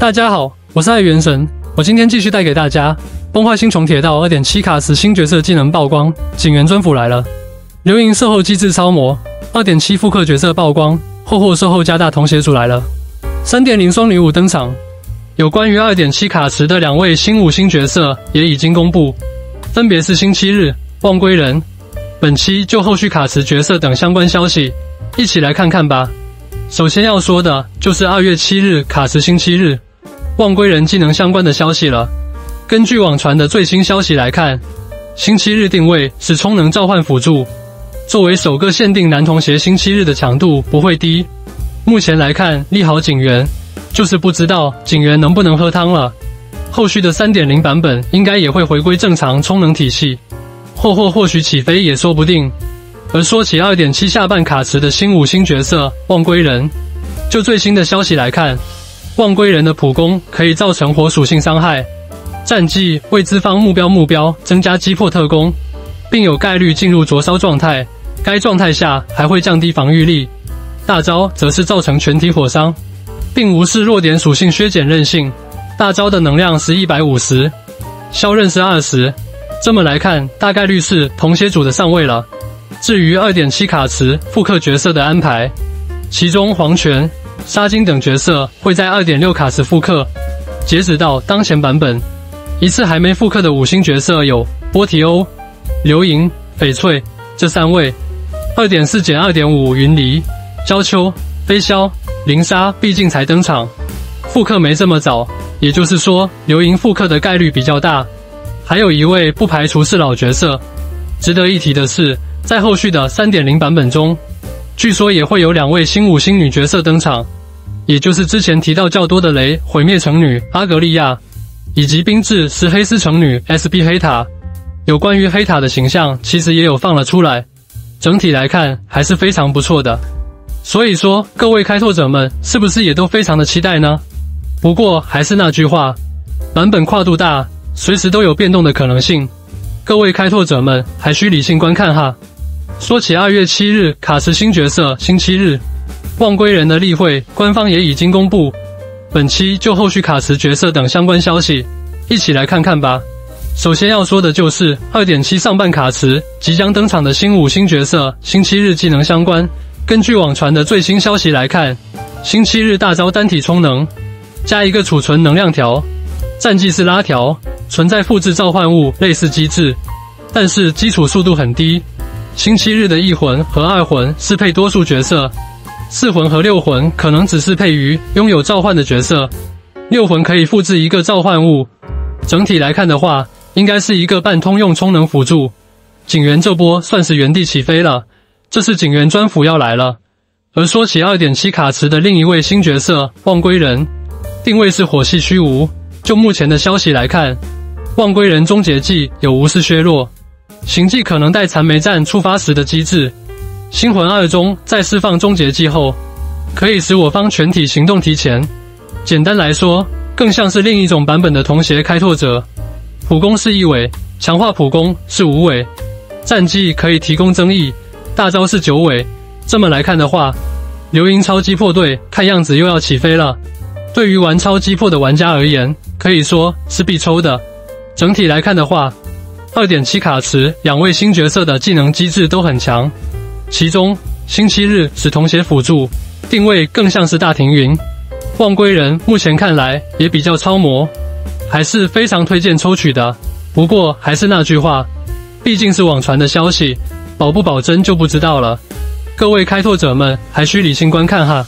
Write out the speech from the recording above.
大家好，我是爱元神，我今天继续带给大家《崩坏星穹铁道》二点七卡池新角色技能曝光，警员尊府来了，流萤售后机制超模，二点七复刻角色曝光，霍霍售后加大同血组来了，三点零双女武登场，有关于二点七卡池的两位新五星角色也已经公布，分别是星期日、望归人。本期就后续卡池角色等相关消息，一起来看看吧。首先要说的就是二月七日卡池星期日望归人技能相关的消息了。根据网传的最新消息来看，星期日定位是充能召唤辅助，作为首个限定男童鞋，星期日的强度不会低。目前来看，利好警员，就是不知道警员能不能喝汤了。后续的三点零版本应该也会回归正常充能体系。或或或许起飞也说不定。而说起二点七下半卡池的新五星角色望归人，就最新的消息来看，望归人的普攻可以造成火属性伤害，战绩为资方目标目标增加击破特攻，并有概率进入灼烧状态，该状态下还会降低防御力。大招则是造成全体火伤，并无视弱点属性削减韧性。大招的能量是一百五十，消刃是二十。这么来看，大概率是同血组的上位了。至于二点七卡池复刻角色的安排，其中黄泉、沙金等角色会在二点六卡池复刻。截止到当前版本，一次还没复刻的五星角色有波提欧、流萤、翡翠这三位。二点四减二点五云离、娇秋、飞霄、灵莎毕竟才登场，复刻没这么早，也就是说流萤复刻的概率比较大。还有一位不排除是老角色。值得一提的是，在后续的三点零版本中，据说也会有两位新五星女角色登场，也就是之前提到较多的雷毁灭城女阿格利亚，以及冰质是黑丝城女 S.B 黑塔。有关于黑塔的形象，其实也有放了出来。整体来看还是非常不错的。所以说，各位开拓者们是不是也都非常的期待呢？不过还是那句话，版本跨度大。随时都有变动的可能性，各位开拓者们还需理性观看哈。说起二月七日卡池新角色星期日望归人的例会，官方也已经公布。本期就后续卡池角色等相关消息，一起来看看吧。首先要说的就是二点七上半卡池即将登场的新五星角色星期日技能相关。根据网传的最新消息来看，星期日大招单体充能，加一个储存能量条，战绩是拉条。存在复制召唤物类似机制，但是基础速度很低。星期日的一魂和二魂适配多数角色，四魂和六魂可能只适配于拥有召唤的角色。六魂可以复制一个召唤物。整体来看的话，应该是一个半通用充能辅助。警员这波算是原地起飞了，这是警员专辅要来了。而说起二点七卡池的另一位新角色望归人，定位是火系虚无。就目前的消息来看。望归人终结技有无视削弱，行迹可能带残梅战触发时的机制。星魂二中在释放终结技后，可以使我方全体行动提前。简单来说，更像是另一种版本的童鞋开拓者。普攻是一尾，强化普攻是五尾。战绩可以提供增益，大招是九尾。这么来看的话，流萤超击破队看样子又要起飞了。对于玩超击破的玩家而言，可以说是必抽的。整体来看的话，二点七卡池两位新角色的技能机制都很强，其中星期日是童鞋辅助，定位更像是大庭云。望归人目前看来也比较超模，还是非常推荐抽取的。不过还是那句话，毕竟是网传的消息，保不保真就不知道了。各位开拓者们还需理性观看哈。